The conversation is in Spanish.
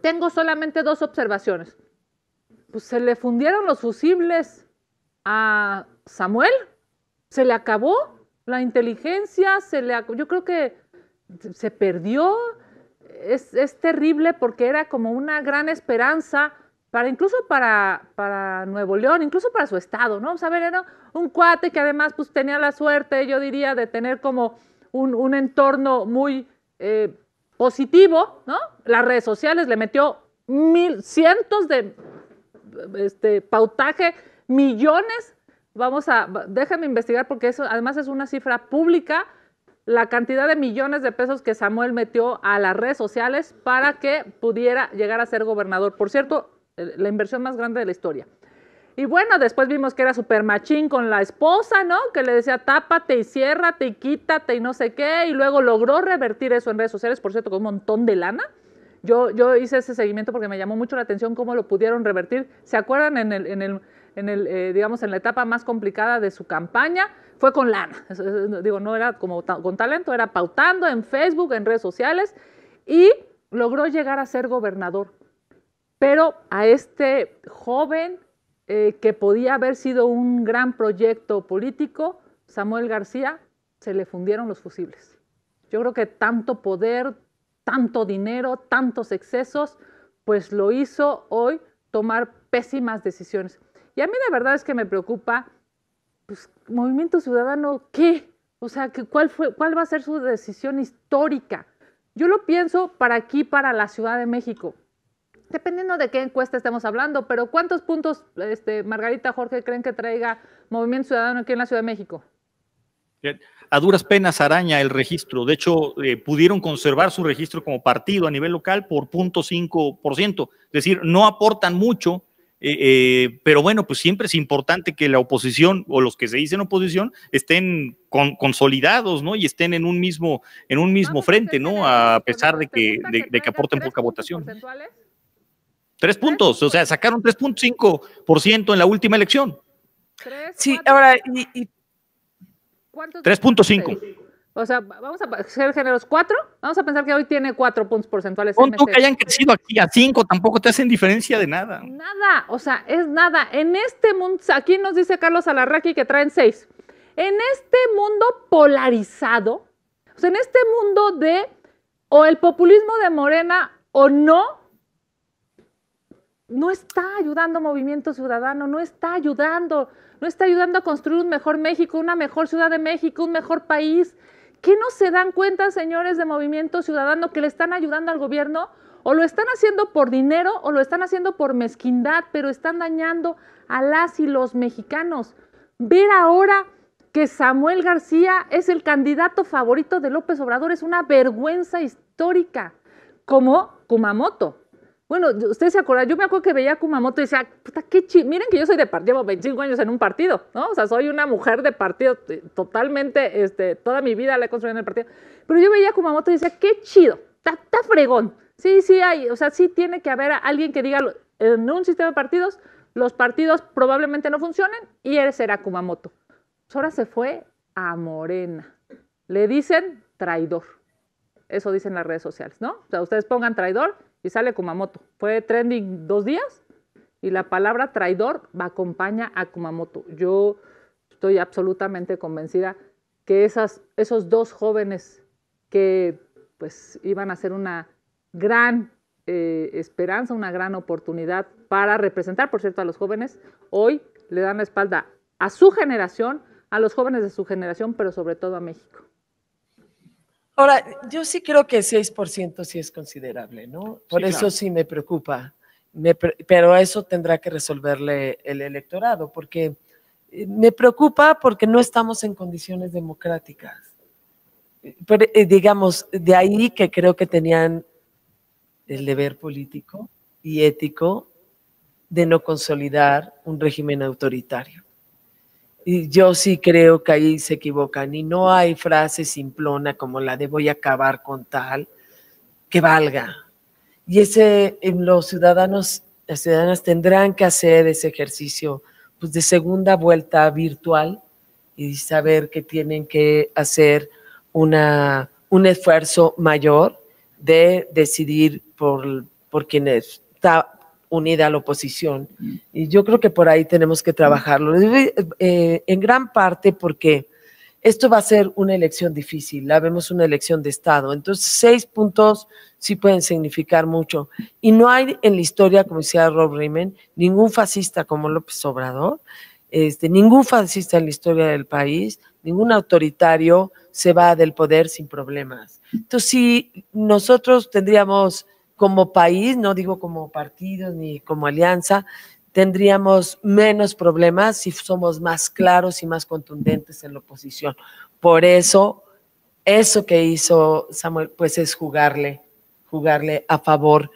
tengo solamente dos observaciones. Pues se le fundieron los fusibles a Samuel, se le acabó la inteligencia, se le, yo creo que se perdió. Es, es terrible porque era como una gran esperanza para incluso para, para Nuevo León, incluso para su estado, ¿no? O a ver, era un cuate que además pues tenía la suerte, yo diría, de tener como un, un entorno muy eh, positivo, ¿no? Las redes sociales le metió mil, cientos de este, pautaje, millones. Vamos a, déjame investigar porque eso además es una cifra pública, la cantidad de millones de pesos que Samuel metió a las redes sociales para que pudiera llegar a ser gobernador. Por cierto, la inversión más grande de la historia. Y bueno, después vimos que era super machín con la esposa, ¿no? Que le decía tápate y ciérrate y quítate y no sé qué. Y luego logró revertir eso en redes sociales, por cierto, con un montón de lana. Yo, yo hice ese seguimiento porque me llamó mucho la atención cómo lo pudieron revertir. ¿Se acuerdan en el, en el, en el eh, digamos, en la etapa más complicada de su campaña? Fue con lana. Digo, no era como con talento, era pautando en Facebook, en redes sociales y logró llegar a ser gobernador. Pero a este joven eh, que podía haber sido un gran proyecto político, Samuel García, se le fundieron los fusibles. Yo creo que tanto poder, tanto dinero, tantos excesos, pues lo hizo hoy tomar pésimas decisiones. Y a mí de verdad es que me preocupa, pues, Movimiento Ciudadano, ¿qué? O sea, ¿cuál, fue, ¿cuál va a ser su decisión histórica? Yo lo pienso para aquí, para la Ciudad de México dependiendo de qué encuesta estemos hablando, pero ¿cuántos puntos, este, Margarita Jorge, creen que traiga Movimiento Ciudadano aquí en la Ciudad de México? A duras penas araña el registro. De hecho, eh, pudieron conservar su registro como partido a nivel local por 0.5%. Es decir, no aportan mucho, eh, eh, pero bueno, pues siempre es importante que la oposición o los que se dicen oposición estén consolidados, ¿no? Y estén en un mismo, en un mismo frente, ¿no? A pesar de que, de que aporten poca votación. Tres puntos, o sea, sacaron 3.5% en la última elección. Sí, ahora, y, y 3.5. O sea, vamos a ser géneros cuatro. Vamos a pensar que hoy tiene cuatro puntos porcentuales. Tú que hayan crecido aquí a cinco, tampoco te hacen diferencia de nada. Nada, o sea, es nada. En este mundo, aquí nos dice Carlos Alarraqui que traen seis. En este mundo polarizado, o sea, en este mundo de o el populismo de Morena o no, no está ayudando Movimiento Ciudadano, no está ayudando, no está ayudando a construir un mejor México, una mejor Ciudad de México, un mejor país. ¿Qué no se dan cuenta, señores de Movimiento Ciudadano, que le están ayudando al gobierno? O lo están haciendo por dinero o lo están haciendo por mezquindad, pero están dañando a las y los mexicanos. Ver ahora que Samuel García es el candidato favorito de López Obrador es una vergüenza histórica, como Kumamoto. Bueno, usted se acuerda, yo me acuerdo que veía a Kumamoto y decía, puta, qué chido. Miren que yo soy de partido, llevo 25 años en un partido, ¿no? O sea, soy una mujer de partido totalmente, este, toda mi vida la he construido en el partido. Pero yo veía a Kumamoto y decía, qué chido, está, fregón. Sí, sí hay, o sea, sí tiene que haber alguien que diga, en un sistema de partidos, los partidos probablemente no funcionen y él será Kumamoto. Pues ahora se fue a Morena. Le dicen traidor. Eso dicen las redes sociales, ¿no? O sea, ustedes pongan traidor y sale Kumamoto. Fue trending dos días y la palabra traidor acompaña a Kumamoto. Yo estoy absolutamente convencida que esas, esos dos jóvenes que pues iban a ser una gran eh, esperanza, una gran oportunidad para representar, por cierto, a los jóvenes, hoy le dan la espalda a su generación, a los jóvenes de su generación, pero sobre todo a México. Ahora, yo sí creo que 6% sí es considerable, ¿no? Por eso sí me preocupa. pero eso tendrá que resolverle el electorado, porque eh, me preocupa porque no estamos en condiciones democráticas. Pero, eh, digamos, de ahí que creo que tenían el deber político y ético de no consolidar un régimen autoritario. Y yo sí creo que ahí se equivocan y no hay frase simplona como la de voy a acabar con tal que valga. Y ese, los ciudadanos, las ciudadanas tendrán que hacer ese ejercicio pues, de segunda vuelta virtual y saber que tienen que hacer una, un esfuerzo mayor de decidir por, por quien está unida a la oposición. Y yo creo que por ahí tenemos que trabajarlo. Eh, en gran parte porque esto va a ser una elección difícil, la vemos una elección de Estado. Entonces, seis puntos sí pueden significar mucho. Y no hay en la historia, como decía Rob Riemann, ningún fascista como López Obrador, este, ningún fascista en la historia del país, ningún autoritario se va del poder sin problemas. Entonces, si nosotros tendríamos como país, no digo como partidos ni como alianza, tendríamos menos problemas si somos más claros y más contundentes en la oposición. Por eso, eso que hizo Samuel, pues es jugarle, jugarle a favor